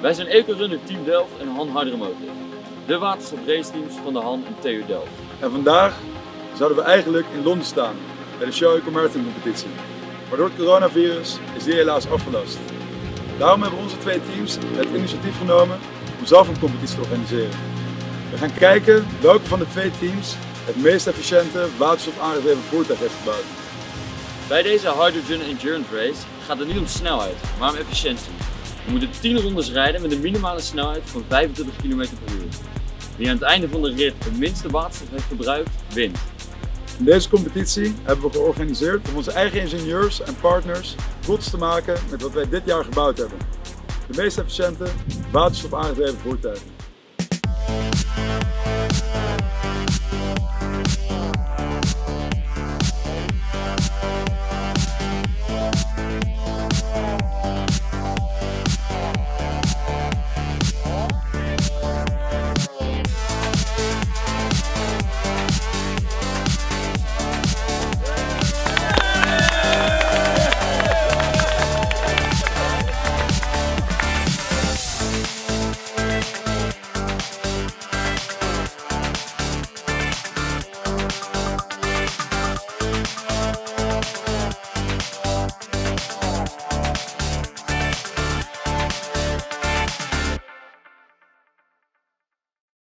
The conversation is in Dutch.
Wij zijn Ecorunner Team Delft en Han Hydromotive. De waterstof raceteams van de Han en TU Delft. En vandaag zouden we eigenlijk in Londen staan bij de Show Eco Marathon competitie. Maar door het coronavirus is die helaas afgelast. Daarom hebben onze twee teams het initiatief genomen om zelf een competitie te organiseren. We gaan kijken welke van de twee teams het meest efficiënte waterstof aangedreven voertuig heeft gebouwd. Bij deze Hydrogen Endurance Race gaat het niet om snelheid, maar om efficiëntie. We moeten 10 rondes rijden met een minimale snelheid van 25 km per uur. Wie aan het einde van de rit het minste waterstof heeft verbruikt, wint. In deze competitie hebben we georganiseerd om onze eigen ingenieurs en partners trots te maken met wat wij dit jaar gebouwd hebben. De meest efficiënte waterstof aangedreven voertuigen.